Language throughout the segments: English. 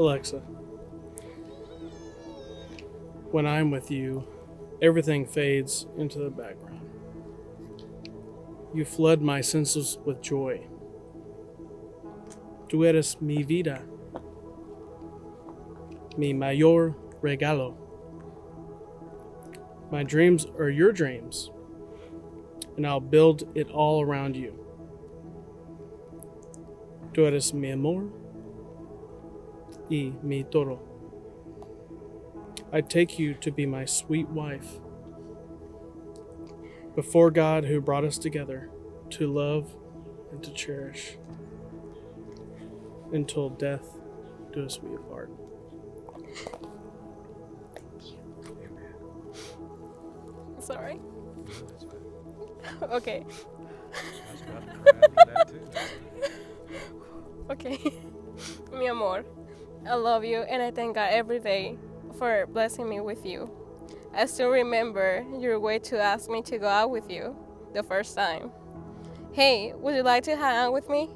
Alexa, when I'm with you, everything fades into the background. You flood my senses with joy. Tú eres mi vida, mi mayor regalo. My dreams are your dreams, and I'll build it all around you. Tú eres mi amor y mi todo. I take you to be my sweet wife. Before God who brought us together to love and to cherish until death do us we apart. Thank you. Amen. Sorry. okay. Okay. Mi amor, I love you and I thank God every day for blessing me with you. I still remember your way to ask me to go out with you the first time. Hey, would you like to hang out with me?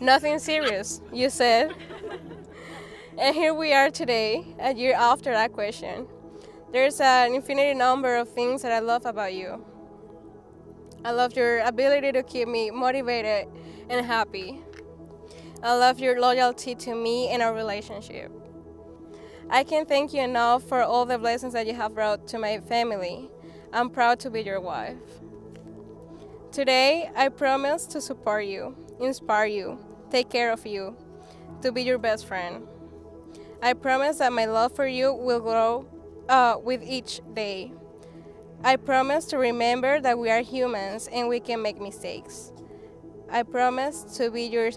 Nothing serious, you said. and here we are today, a year after that question. There's an infinite number of things that I love about you. I love your ability to keep me motivated and happy. I love your loyalty to me and our relationship. I can't thank you enough for all the blessings that you have brought to my family. I'm proud to be your wife. Today, I promise to support you, inspire you, take care of you, to be your best friend. I promise that my love for you will grow uh, with each day. I promise to remember that we are humans and we can make mistakes. I promise to be your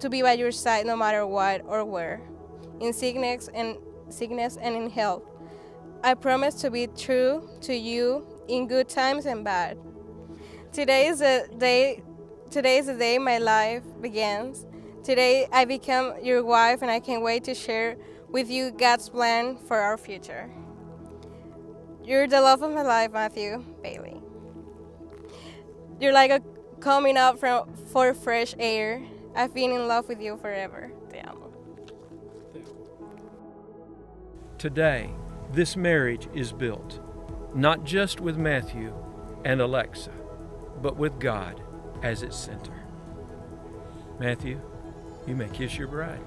to be by your side no matter what or where, in sickness and sickness and in health. I promise to be true to you in good times and bad. Today is the day today is the day my life begins. Today I become your wife and I can't wait to share with you God's plan for our future. You're the love of my life, Matthew Bailey. You're like a coming up from for fresh air. I've been in love with you forever. Te amo. Today, this marriage is built not just with Matthew and Alexa, but with God as its center. Matthew, you may kiss your bride.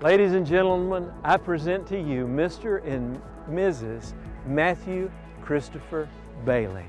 Ladies and gentlemen, I present to you Mr. and Mrs. Matthew Christopher Bailey.